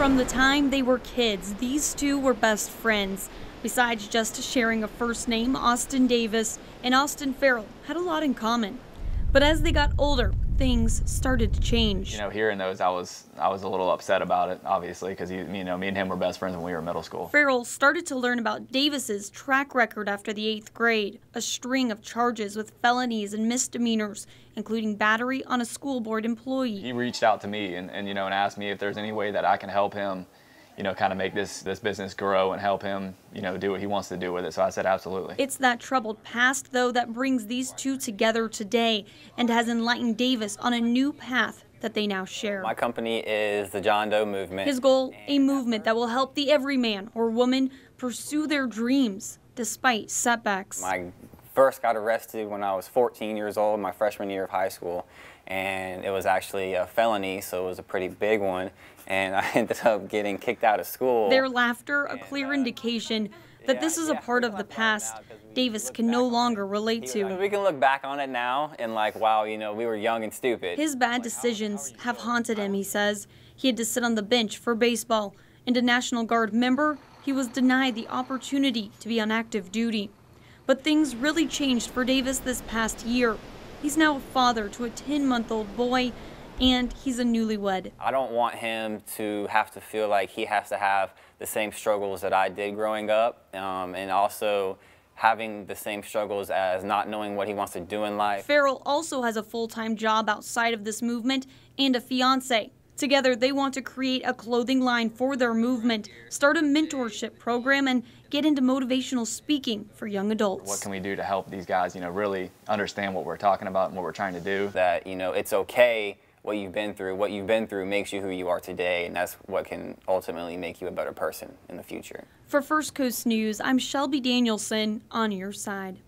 From the time they were kids, these two were best friends. Besides just sharing a first name, Austin Davis and Austin Farrell had a lot in common. But as they got older, things started to change. You know, hearing those, I was I was a little upset about it, obviously, because you know me and him were best friends when we were in middle school. Farrell started to learn about Davis's track record after the eighth grade, a string of charges with felonies and misdemeanors, including battery on a school board employee. He reached out to me and, and you know and asked me if there's any way that I can help him you know, kind of make this this business grow and help him, you know, do what he wants to do with it. So I said, absolutely. It's that troubled past, though, that brings these two together today and has enlightened Davis on a new path that they now share. My company is the Jon Doe Movement. His goal, a uh, movement that will help the everyman or woman pursue their dreams despite setbacks. I first got arrested when I was 14 years old, my freshman year of high school, and it was actually a felony, so it was a pretty big one and I ended up getting kicked out of school. Their laughter, a clear uh, indication that yeah, this is a part of the past Davis can no longer relate to. We can look back on it now and like, wow, you know, we were young and stupid. His bad decisions have haunted him, he says. He had to sit on the bench for baseball, and a National Guard member, he was denied the opportunity to be on active duty. But things really changed for Davis this past year. He's now a father to a 10-month-old boy and he's a newlywed. I don't want him to have to feel like he has to have the same struggles that I did growing up, um, and also having the same struggles as not knowing what he wants to do in life. Farrell also has a full-time job outside of this movement and a fiance. Together, they want to create a clothing line for their movement, start a mentorship program, and get into motivational speaking for young adults. What can we do to help these guys, you know, really understand what we're talking about and what we're trying to do? That, you know, it's okay what you've been through. What you've been through makes you who you are today, and that's what can ultimately make you a better person in the future. For First Coast News, I'm Shelby Danielson on your side.